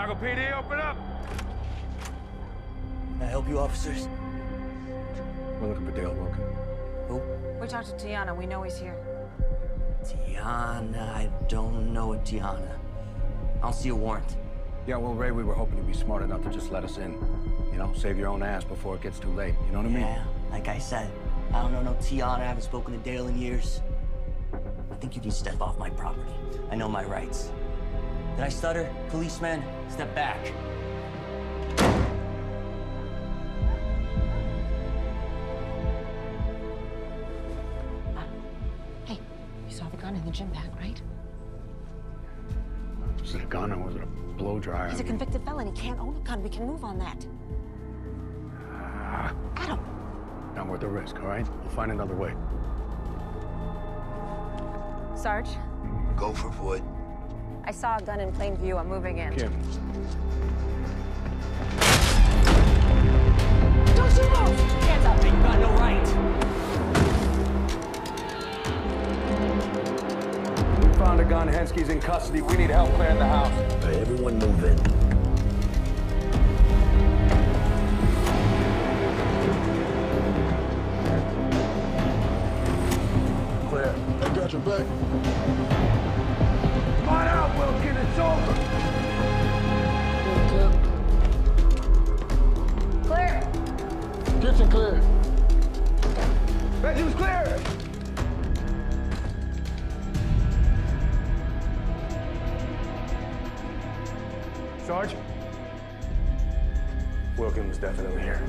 Chicago PD, open up! Can I help you, officers? We're looking for Dale Wilkin. Who? We talked to Tiana. We know he's here. Tiana. I don't know a Tiana. I don't see a warrant. Yeah, well, Ray, we were hoping you'd be smart enough to just let us in. You know, save your own ass before it gets too late. You know what I mean? Yeah, like I said, I don't know no Tiana. I haven't spoken to Dale in years. I think you can step off my property. I know my rights. Did I stutter? Policeman, step back. Hey, you saw the gun in the gym bag, right? Was it a gun or was it a blow dryer? He's a convicted felon. He can't own a gun. We can move on that. Ah, Adam! not worth the risk, all right? We'll find another way. Sarge, Go for Voight. I saw a gun in plain view. I'm moving in. Kim, Don't you move! Hands up! You got no right. we found a gun. Hensky's in custody. We need help clearing the house. All right, everyone move in. Clear. I got your back. Kitchen clear. Bedroom's clear! Sarge? Wilkin was definitely here.